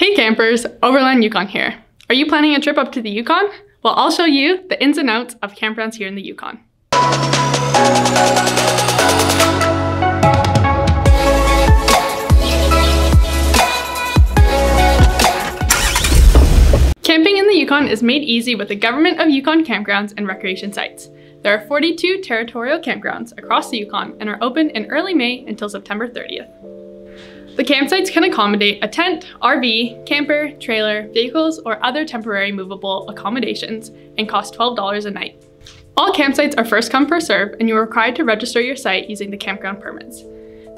Hey campers, Overland Yukon here. Are you planning a trip up to the Yukon? Well, I'll show you the ins and outs of campgrounds here in the Yukon. Camping in the Yukon is made easy with the Government of Yukon campgrounds and recreation sites. There are 42 territorial campgrounds across the Yukon and are open in early May until September 30th. The campsites can accommodate a tent, RV, camper, trailer, vehicles, or other temporary movable accommodations and cost $12 a night. All campsites are first come first serve and you are required to register your site using the campground permits.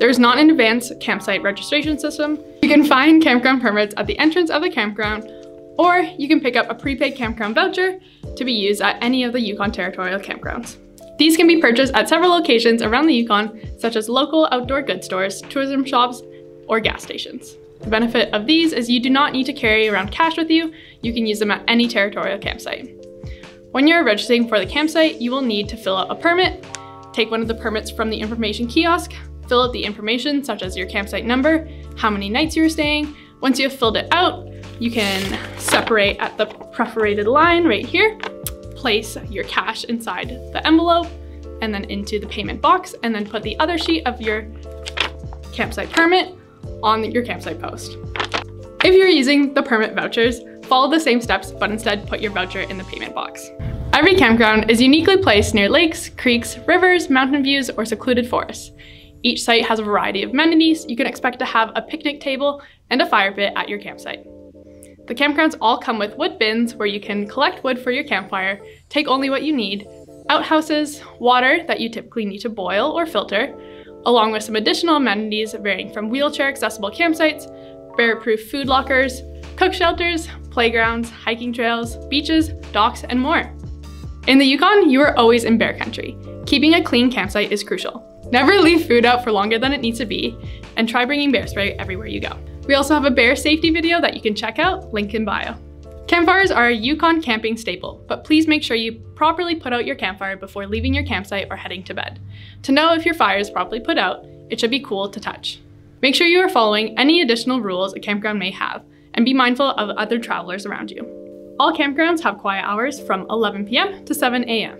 There is not an advanced campsite registration system. You can find campground permits at the entrance of the campground or you can pick up a prepaid campground voucher to be used at any of the Yukon territorial campgrounds. These can be purchased at several locations around the Yukon, such as local outdoor goods stores, tourism shops, or gas stations. The benefit of these is you do not need to carry around cash with you, you can use them at any territorial campsite. When you're registering for the campsite, you will need to fill out a permit, take one of the permits from the information kiosk, fill out the information such as your campsite number, how many nights you're staying. Once you have filled it out, you can separate at the perforated line right here, place your cash inside the envelope and then into the payment box and then put the other sheet of your campsite permit on your campsite post. If you're using the permit vouchers, follow the same steps, but instead put your voucher in the payment box. Every campground is uniquely placed near lakes, creeks, rivers, mountain views, or secluded forests. Each site has a variety of amenities. You can expect to have a picnic table and a fire pit at your campsite. The campgrounds all come with wood bins where you can collect wood for your campfire, take only what you need, outhouses, water that you typically need to boil or filter, along with some additional amenities varying from wheelchair accessible campsites, bear-proof food lockers, cook shelters, playgrounds, hiking trails, beaches, docks, and more. In the Yukon, you are always in bear country. Keeping a clean campsite is crucial. Never leave food out for longer than it needs to be, and try bringing bear spray everywhere you go. We also have a bear safety video that you can check out, link in bio. Campfires are a Yukon camping staple, but please make sure you properly put out your campfire before leaving your campsite or heading to bed. To know if your fire is properly put out, it should be cool to touch. Make sure you are following any additional rules a campground may have, and be mindful of other travelers around you. All campgrounds have quiet hours from 11 p.m. to 7 a.m.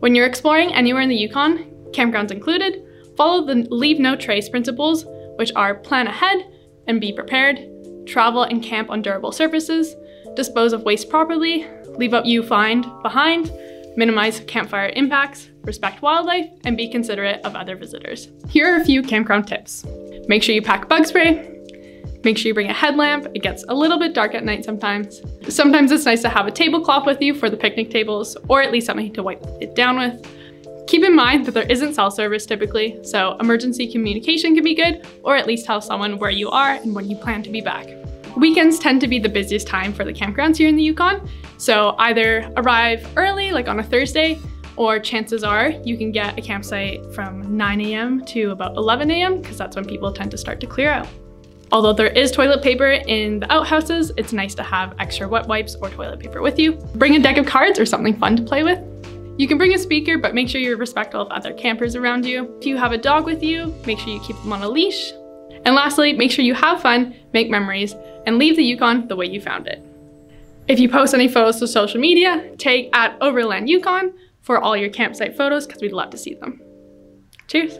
When you're exploring anywhere in the Yukon, campgrounds included, follow the leave no trace principles, which are plan ahead and be prepared, travel and camp on durable surfaces, dispose of waste properly, leave what you find behind, minimize campfire impacts, respect wildlife, and be considerate of other visitors. Here are a few campground tips. Make sure you pack bug spray. Make sure you bring a headlamp. It gets a little bit dark at night sometimes. Sometimes it's nice to have a tablecloth with you for the picnic tables, or at least something to wipe it down with. Keep in mind that there isn't cell service typically, so emergency communication can be good, or at least tell someone where you are and when you plan to be back. Weekends tend to be the busiest time for the campgrounds here in the Yukon, so either arrive early, like on a Thursday, or chances are you can get a campsite from 9 a.m. to about 11 a.m. because that's when people tend to start to clear out. Although there is toilet paper in the outhouses, it's nice to have extra wet wipes or toilet paper with you. Bring a deck of cards or something fun to play with. You can bring a speaker, but make sure you're respectful of other campers around you. If you have a dog with you, make sure you keep them on a leash. And lastly, make sure you have fun, make memories, and leave the Yukon the way you found it. If you post any photos to social media, tag at Overland Yukon for all your campsite photos because we'd love to see them. Cheers!